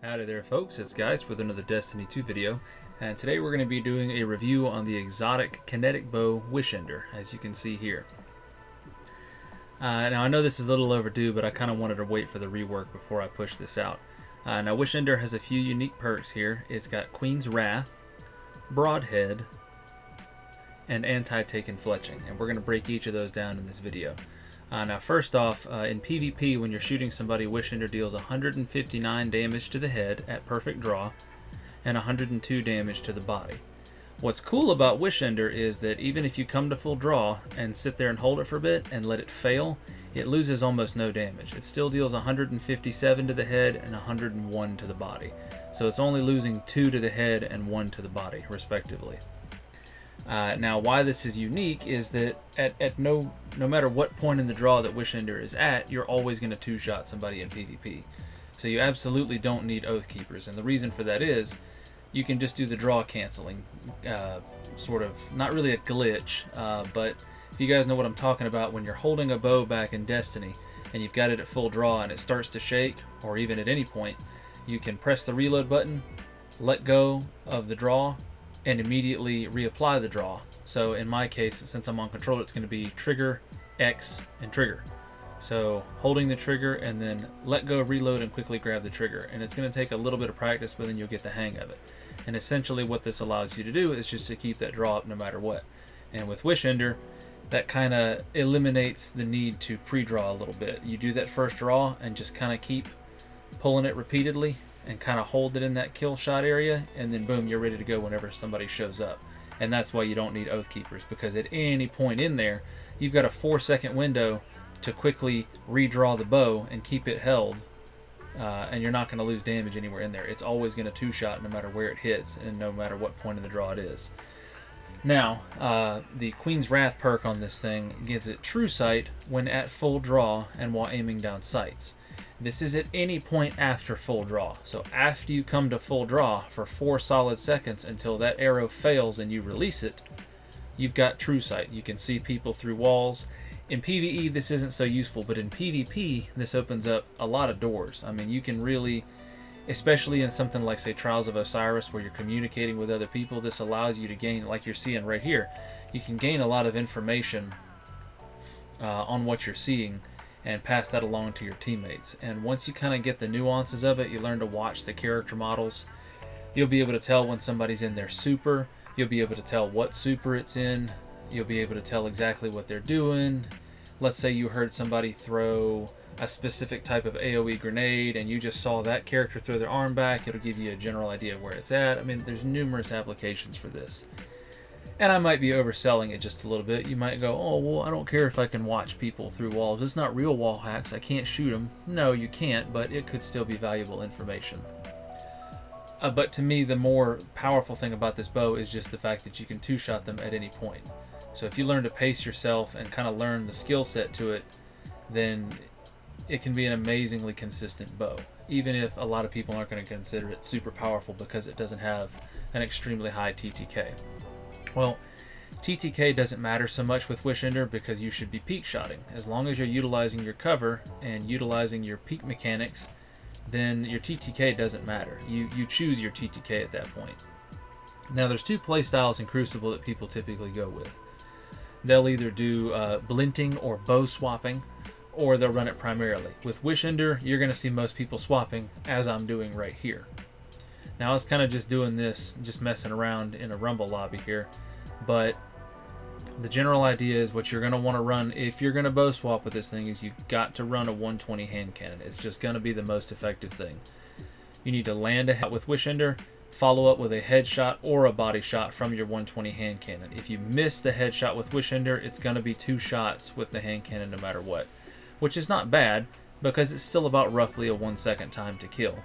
Howdy there folks, it's Geist with another Destiny 2 video, and today we're going to be doing a review on the exotic kinetic bow Wishender, as you can see here. Uh, now I know this is a little overdue, but I kind of wanted to wait for the rework before I push this out. Uh, now Wishender has a few unique perks here. It's got Queen's Wrath, Broadhead, and Anti-Taken Fletching, and we're going to break each of those down in this video. Uh, now, first off, uh, in PvP, when you're shooting somebody, Wishender deals 159 damage to the head at perfect draw, and 102 damage to the body. What's cool about Wishender is that even if you come to full draw and sit there and hold it for a bit and let it fail, it loses almost no damage. It still deals 157 to the head and 101 to the body. So it's only losing 2 to the head and 1 to the body, respectively. Uh, now, why this is unique is that at, at no no matter what point in the draw that Wishender is at, you're always going to two-shot somebody in PvP. So you absolutely don't need Oath Keepers, and the reason for that is you can just do the draw canceling, uh, sort of not really a glitch, uh, but if you guys know what I'm talking about, when you're holding a bow back in Destiny and you've got it at full draw and it starts to shake, or even at any point, you can press the reload button, let go of the draw, and immediately reapply the draw. So in my case, since I'm on control, it's going to be trigger, X, and trigger. So holding the trigger and then let go, reload, and quickly grab the trigger. And it's going to take a little bit of practice, but then you'll get the hang of it. And essentially what this allows you to do is just to keep that draw up no matter what. And with Wishender, that kind of eliminates the need to pre-draw a little bit. You do that first draw and just kind of keep pulling it repeatedly and kind of hold it in that kill shot area, and then boom, you're ready to go whenever somebody shows up. And that's why you don't need Oath Keepers, because at any point in there, you've got a four second window to quickly redraw the bow and keep it held, uh, and you're not going to lose damage anywhere in there. It's always going to two shot no matter where it hits and no matter what point in the draw it is. Now, uh, the Queen's Wrath perk on this thing gives it true sight when at full draw and while aiming down sights. This is at any point after full draw. So after you come to full draw for four solid seconds until that arrow fails and you release it, you've got true sight. You can see people through walls. In PvE, this isn't so useful, but in PvP, this opens up a lot of doors. I mean, you can really, especially in something like, say, Trials of Osiris, where you're communicating with other people, this allows you to gain, like you're seeing right here, you can gain a lot of information uh, on what you're seeing and pass that along to your teammates. And once you kind of get the nuances of it, you learn to watch the character models. You'll be able to tell when somebody's in their super. You'll be able to tell what super it's in. You'll be able to tell exactly what they're doing. Let's say you heard somebody throw a specific type of AoE grenade and you just saw that character throw their arm back, it'll give you a general idea of where it's at. I mean, there's numerous applications for this. And I might be overselling it just a little bit. You might go, oh, well, I don't care if I can watch people through walls. It's not real wall hacks. I can't shoot them. No, you can't, but it could still be valuable information. Uh, but to me, the more powerful thing about this bow is just the fact that you can two-shot them at any point. So if you learn to pace yourself and kind of learn the skill set to it, then it can be an amazingly consistent bow. Even if a lot of people aren't going to consider it super powerful because it doesn't have an extremely high TTK. Well, TTK doesn't matter so much with Wishender because you should be peek shotting. As long as you're utilizing your cover and utilizing your peek mechanics, then your TTK doesn't matter. You, you choose your TTK at that point. Now there's two playstyles in Crucible that people typically go with. They'll either do uh, blinting or bow swapping, or they'll run it primarily. With Wishender, you're going to see most people swapping, as I'm doing right here. Now I was kind of just doing this, just messing around in a Rumble lobby here, but the general idea is what you're going to want to run if you're going to bow swap with this thing is you've got to run a 120 hand cannon. It's just going to be the most effective thing. You need to land a hit with Wishender, follow up with a headshot or a body shot from your 120 hand cannon. If you miss the headshot with Wishender, it's going to be two shots with the hand cannon no matter what, which is not bad because it's still about roughly a one second time to kill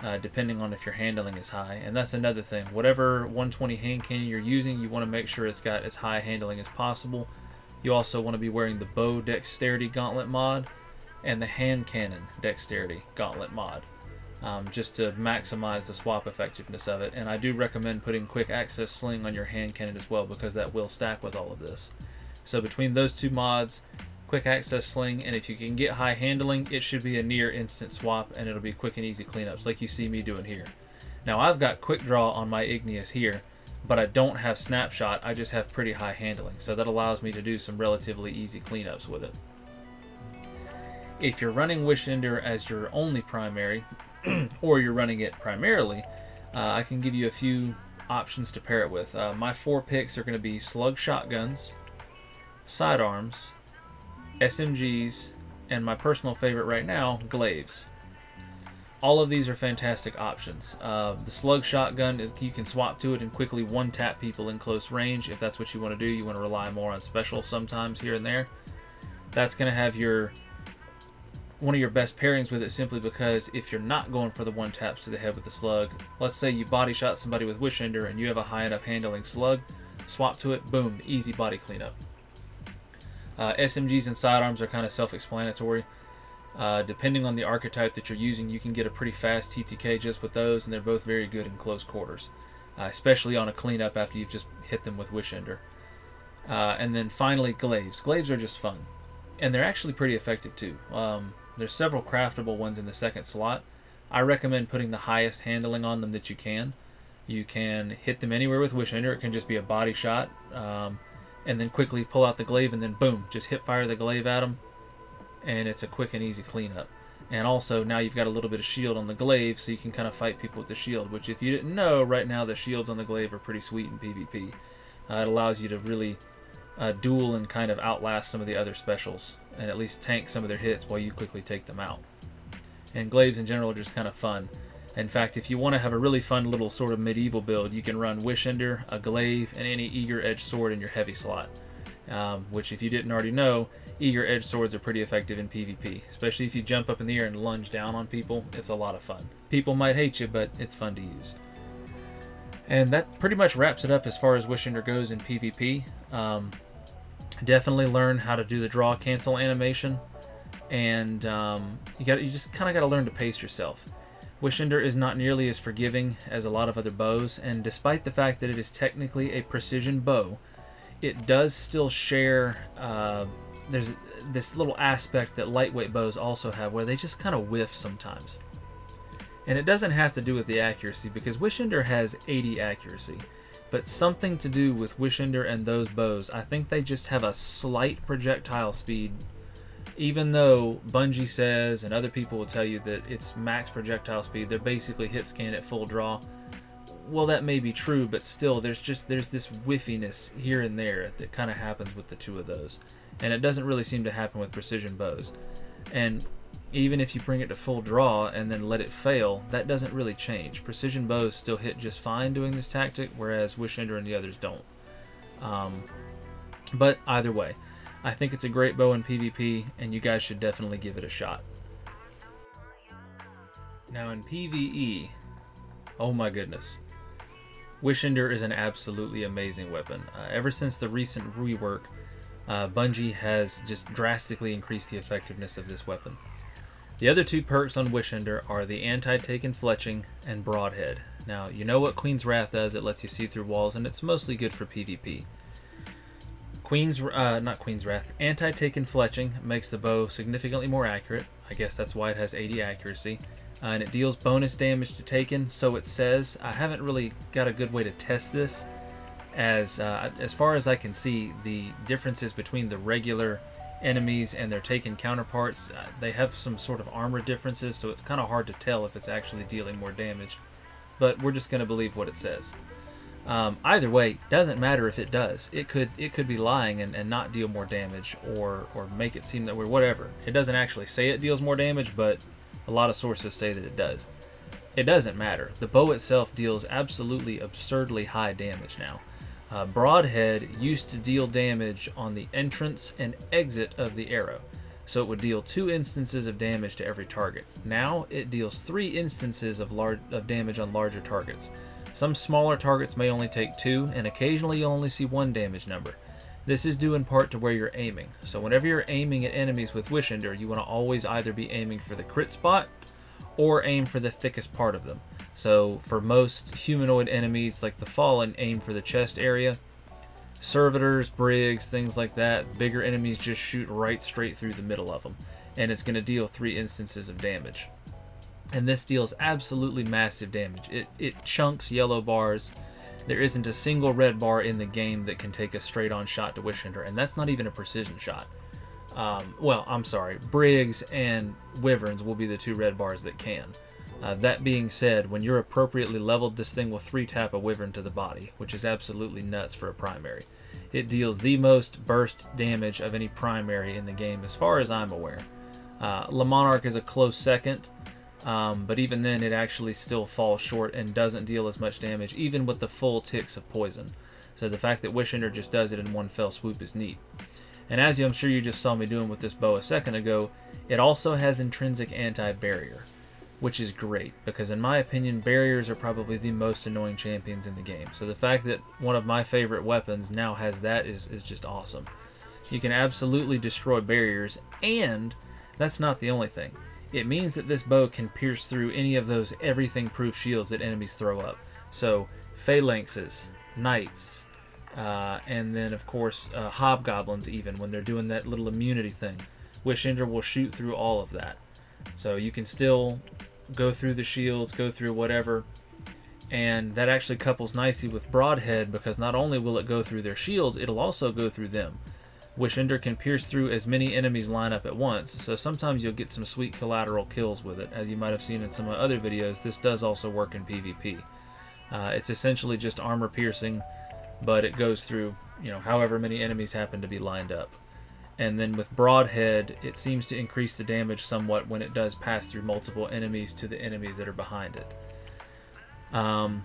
uh, depending on if your handling is high. And that's another thing. Whatever 120 hand cannon you're using, you want to make sure it's got as high handling as possible. You also want to be wearing the bow dexterity gauntlet mod and the hand cannon dexterity gauntlet mod. Um, just to maximize the swap effectiveness of it. And I do recommend putting quick access sling on your hand cannon as well because that will stack with all of this. So between those two mods quick access sling, and if you can get high handling, it should be a near instant swap, and it'll be quick and easy cleanups, like you see me doing here. Now I've got quick draw on my Igneous here, but I don't have snapshot, I just have pretty high handling, so that allows me to do some relatively easy cleanups with it. If you're running Wish Ender as your only primary, or you're running it primarily, uh, I can give you a few options to pair it with. Uh, my four picks are going to be slug shotguns, sidearms, SMGs, and my personal favorite right now, glaives. All of these are fantastic options. Uh, the slug shotgun is you can swap to it and quickly one tap people in close range if that's what you want to do. You want to rely more on special sometimes here and there. That's going to have your one of your best pairings with it simply because if you're not going for the one taps to the head with the slug, let's say you body shot somebody with Wish Ender and you have a high enough handling slug, swap to it, boom, easy body cleanup. Uh, SMGs and sidearms are kind of self-explanatory. Uh, depending on the archetype that you're using, you can get a pretty fast TTK just with those, and they're both very good in close quarters, uh, especially on a cleanup after you've just hit them with Wish Ender. Uh, and then finally, glaives. Glaives are just fun, and they're actually pretty effective too. Um, there's several craftable ones in the second slot. I recommend putting the highest handling on them that you can. You can hit them anywhere with Wish Ender. It can just be a body shot, um, and then quickly pull out the glaive, and then boom, just hip fire the glaive at them, and it's a quick and easy cleanup. And also now you've got a little bit of shield on the glaive, so you can kind of fight people with the shield. Which, if you didn't know, right now the shields on the glaive are pretty sweet in PvP. Uh, it allows you to really uh, duel and kind of outlast some of the other specials and at least tank some of their hits while you quickly take them out. And glaives in general are just kind of fun. In fact, if you want to have a really fun little sort of medieval build, you can run Wishender, a glaive, and any Eager Edge sword in your heavy slot. Um, which, if you didn't already know, Eager Edge swords are pretty effective in PvP, especially if you jump up in the air and lunge down on people. It's a lot of fun. People might hate you, but it's fun to use. And that pretty much wraps it up as far as Wishender goes in PvP. Um, definitely learn how to do the draw cancel animation and um, you got you just kind of got to learn to pace yourself Wish Ender is not nearly as forgiving as a lot of other bows and despite the fact that it is technically a precision bow it does still share uh, there's this little aspect that lightweight bows also have where they just kind of whiff sometimes and it doesn't have to do with the accuracy because Wishender has 80 accuracy but something to do with Wishender and those bows. I think they just have a slight projectile speed, even though Bungie says and other people will tell you that it's max projectile speed. They're basically hit scan at full draw. Well, that may be true, but still, there's just there's this whiffiness here and there that kind of happens with the two of those, and it doesn't really seem to happen with precision bows. And even if you bring it to full draw and then let it fail, that doesn't really change. Precision bows still hit just fine doing this tactic, whereas Wishender and the others don't. Um, but either way, I think it's a great bow in PvP, and you guys should definitely give it a shot. Now in PvE, oh my goodness. Wishender is an absolutely amazing weapon. Uh, ever since the recent rework, uh, Bungie has just drastically increased the effectiveness of this weapon. The other two perks on Wishender are the anti-taken fletching and broadhead. Now, you know what Queen's Wrath does, it lets you see through walls, and it's mostly good for PvP. Queen's, uh, not Queen's Wrath, anti-taken fletching makes the bow significantly more accurate. I guess that's why it has 80 accuracy. Uh, and it deals bonus damage to taken, so it says. I haven't really got a good way to test this, as uh, as far as I can see, the differences between the regular enemies and their taken counterparts, uh, they have some sort of armor differences, so it's kind of hard to tell if it's actually dealing more damage. But we're just going to believe what it says. Um, either way, doesn't matter if it does. It could it could be lying and, and not deal more damage, or or make it seem that we're whatever. It doesn't actually say it deals more damage, but a lot of sources say that it does. It doesn't matter. The bow itself deals absolutely absurdly high damage now. Uh, Broadhead used to deal damage on the entrance and exit of the arrow, so it would deal two instances of damage to every target. Now it deals three instances of, large, of damage on larger targets. Some smaller targets may only take two, and occasionally you'll only see one damage number. This is due in part to where you're aiming. So whenever you're aiming at enemies with Wish Ender, you want to always either be aiming for the crit spot or aim for the thickest part of them. So for most humanoid enemies like the Fallen, aim for the chest area. servitors, brigs, things like that, bigger enemies just shoot right straight through the middle of them, and it's going to deal three instances of damage. And this deals absolutely massive damage. It, it chunks yellow bars. There isn't a single red bar in the game that can take a straight on shot to Wish Ender, and that's not even a precision shot. Um, well, I'm sorry, Brigs and Wyverns will be the two red bars that can. Uh, that being said, when you're appropriately leveled, this thing will 3-tap a Wyvern to the body, which is absolutely nuts for a primary. It deals the most burst damage of any primary in the game, as far as I'm aware. Uh, Le Monarque is a close second, um, but even then it actually still falls short and doesn't deal as much damage, even with the full ticks of poison. So the fact that Wishender just does it in one fell swoop is neat. And as you, I'm sure you just saw me doing with this bow a second ago, it also has intrinsic anti-barrier which is great because in my opinion barriers are probably the most annoying champions in the game so the fact that one of my favorite weapons now has that is, is just awesome you can absolutely destroy barriers and that's not the only thing it means that this bow can pierce through any of those everything proof shields that enemies throw up so phalanxes knights uh, and then of course uh, hobgoblins even when they're doing that little immunity thing wish ender will shoot through all of that so you can still go through the shields, go through whatever. And that actually couples nicely with Broadhead because not only will it go through their shields, it'll also go through them. Wish Ender can pierce through as many enemies line up at once, so sometimes you'll get some sweet collateral kills with it. As you might have seen in some of my other videos, this does also work in PvP. Uh, it's essentially just armor piercing, but it goes through, you know, however many enemies happen to be lined up and then with Broadhead, it seems to increase the damage somewhat when it does pass through multiple enemies to the enemies that are behind it. Um,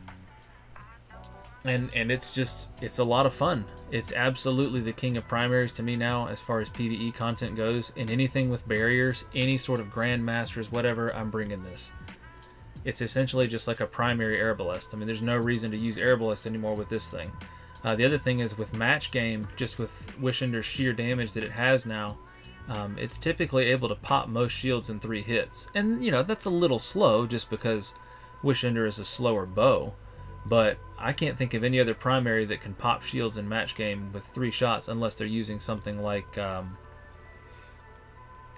and and it's just it's a lot of fun. It's absolutely the king of primaries to me now as far as PVE content goes. In anything with barriers, any sort of grandmasters, whatever, I'm bringing this. It's essentially just like a primary Arbalest. I mean, there's no reason to use Arbalest anymore with this thing. Uh, the other thing is with match game, just with Wishender's sheer damage that it has now, um, it's typically able to pop most shields in three hits. And, you know, that's a little slow just because Wishender is a slower bow. But I can't think of any other primary that can pop shields in match game with three shots unless they're using something like um,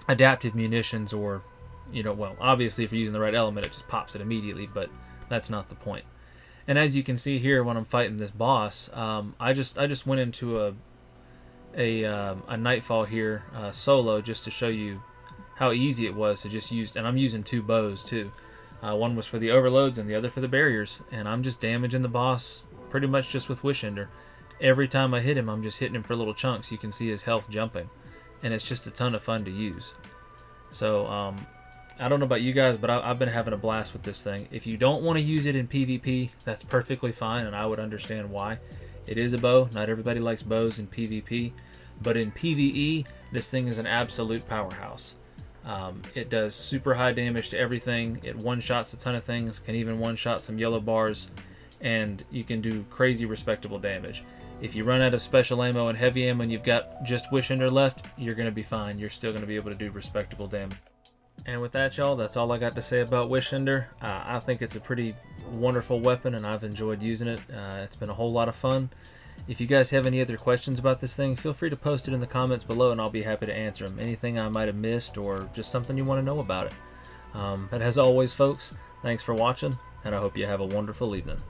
adaptive munitions or, you know, well, obviously if you're using the right element, it just pops it immediately, but that's not the point. And as you can see here, when I'm fighting this boss, um, I just I just went into a a, um, a nightfall here uh, solo just to show you how easy it was to just use. And I'm using two bows too. Uh, one was for the overloads and the other for the barriers. And I'm just damaging the boss pretty much just with Wish Ender. Every time I hit him, I'm just hitting him for little chunks. You can see his health jumping, and it's just a ton of fun to use. So um, I don't know about you guys, but I, have been having a blast with this thing. If you don't want to use it in PvP, that's perfectly fine, and I would understand why. It is a bow. Not everybody likes bows in PvP, but in PvE, this thing is an absolute powerhouse. Um, it does super high damage to everything. It one-shots a ton of things, can even one-shot some yellow bars, and you can do crazy respectable damage. If you run out of special ammo and heavy ammo and you've got just Wish Ender left, you're going to be fine. You're still going to be able to do respectable damage. And with that, y'all, that's all I got to say about Wishender. Uh, I think it's a pretty wonderful weapon, and I've enjoyed using it. Uh, it's been a whole lot of fun. If you guys have any other questions about this thing, feel free to post it in the comments below, and I'll be happy to answer them. Anything I might have missed, or just something you want to know about it. Um, but as always, folks, thanks for watching, and I hope you have a wonderful evening.